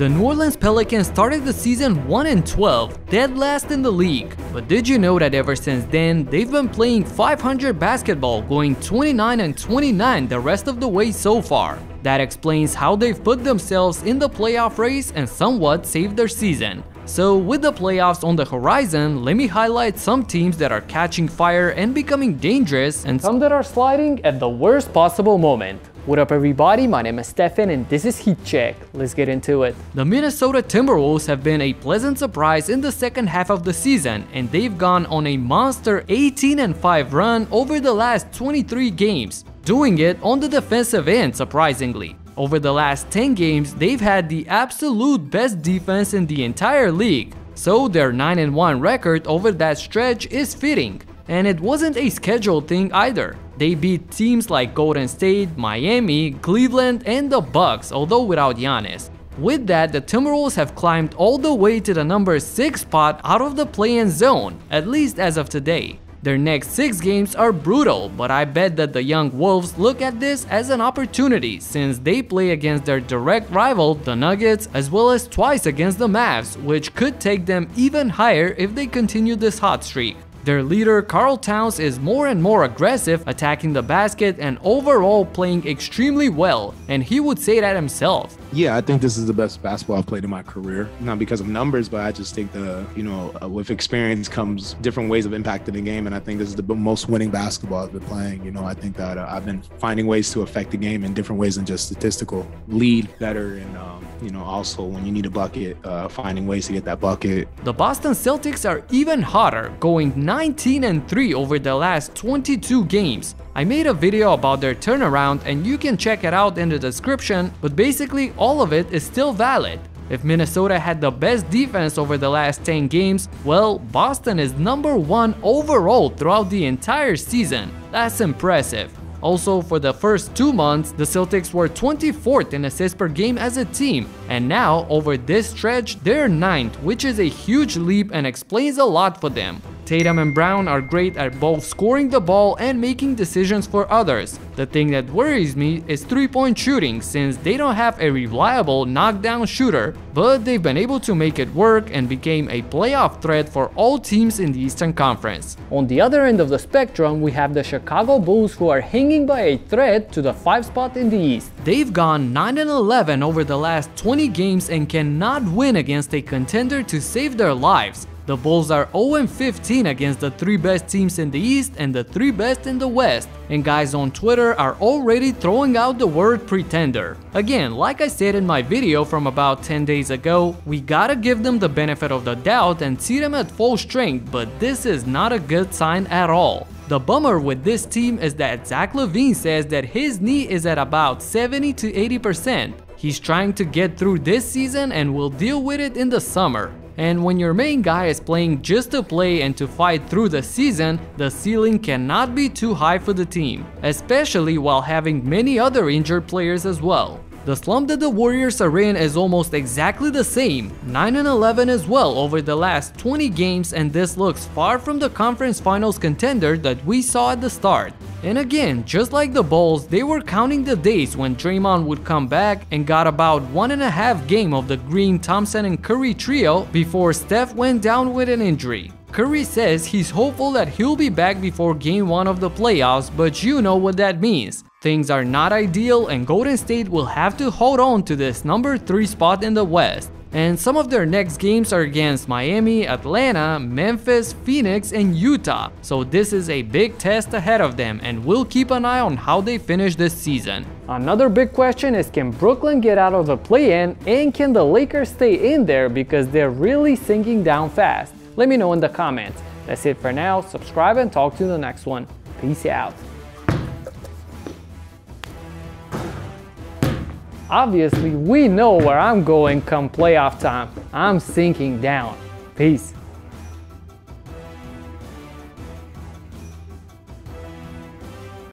The New Orleans Pelicans started the season 1 and 12, dead last in the league. But did you know that ever since then, they've been playing 500 basketball, going 29 and 29 the rest of the way so far. That explains how they've put themselves in the playoff race and somewhat saved their season. So with the playoffs on the horizon, let me highlight some teams that are catching fire and becoming dangerous and some that are sliding at the worst possible moment. What up everybody, my name is Stefan and this is Heat Check. Let's get into it. The Minnesota Timberwolves have been a pleasant surprise in the second half of the season and they've gone on a monster 18-5 run over the last 23 games, doing it on the defensive end surprisingly. Over the last 10 games, they've had the absolute best defense in the entire league, so their 9-1 record over that stretch is fitting. And it wasn't a scheduled thing either. They beat teams like Golden State, Miami, Cleveland, and the Bucks, although without Giannis. With that, the Timberwolves have climbed all the way to the number 6 spot out of the play-in zone, at least as of today. Their next 6 games are brutal, but I bet that the young Wolves look at this as an opportunity since they play against their direct rival, the Nuggets, as well as twice against the Mavs, which could take them even higher if they continue this hot streak. Their leader, Karl Towns, is more and more aggressive, attacking the basket and overall playing extremely well, and he would say that himself. Yeah, I think this is the best basketball I've played in my career. Not because of numbers, but I just think the, you know, uh, with experience comes different ways of impacting the game. And I think this is the most winning basketball I've been playing. You know, I think that uh, I've been finding ways to affect the game in different ways than just statistical. Lead better and, um, you know, also when you need a bucket, uh, finding ways to get that bucket. The Boston Celtics are even hotter, going 19 and 3 over the last 22 games. I made a video about their turnaround and you can check it out in the description, but basically all of it is still valid. If Minnesota had the best defense over the last 10 games, well, Boston is number 1 overall throughout the entire season. That's impressive. Also, for the first two months, the Celtics were 24th in assists per game as a team, and now, over this stretch, they're 9th, which is a huge leap and explains a lot for them. Tatum and Brown are great at both scoring the ball and making decisions for others. The thing that worries me is three-point shooting since they don't have a reliable knockdown shooter, but they've been able to make it work and became a playoff threat for all teams in the Eastern Conference. On the other end of the spectrum, we have the Chicago Bulls who are hanging by a thread to the 5 spot in the East. They've gone 9-11 over the last 20 games and cannot win against a contender to save their lives. The Bulls are 0-15 against the 3 best teams in the East and the 3 best in the West, and guys on Twitter are already throwing out the word pretender. Again, like I said in my video from about 10 days ago, we gotta give them the benefit of the doubt and see them at full strength, but this is not a good sign at all. The bummer with this team is that Zach LaVine says that his knee is at about 70 to 80%. He's trying to get through this season and will deal with it in the summer. And when your main guy is playing just to play and to fight through the season, the ceiling cannot be too high for the team, especially while having many other injured players as well. The slump that the Warriors are in is almost exactly the same, 9 and 11 as well over the last 20 games and this looks far from the conference finals contender that we saw at the start. And again, just like the Bulls, they were counting the days when Draymond would come back and got about one and a half game of the Green, Thompson and Curry trio before Steph went down with an injury. Curry says he's hopeful that he'll be back before game 1 of the playoffs, but you know what that means. Things are not ideal and Golden State will have to hold on to this number 3 spot in the West. And some of their next games are against Miami, Atlanta, Memphis, Phoenix, and Utah. So this is a big test ahead of them and we'll keep an eye on how they finish this season. Another big question is can Brooklyn get out of the play-in and can the Lakers stay in there because they're really sinking down fast? Let me know in the comments. That's it for now. Subscribe and talk to you in the next one. Peace out. Obviously, we know where I'm going come playoff time. I'm sinking down. Peace.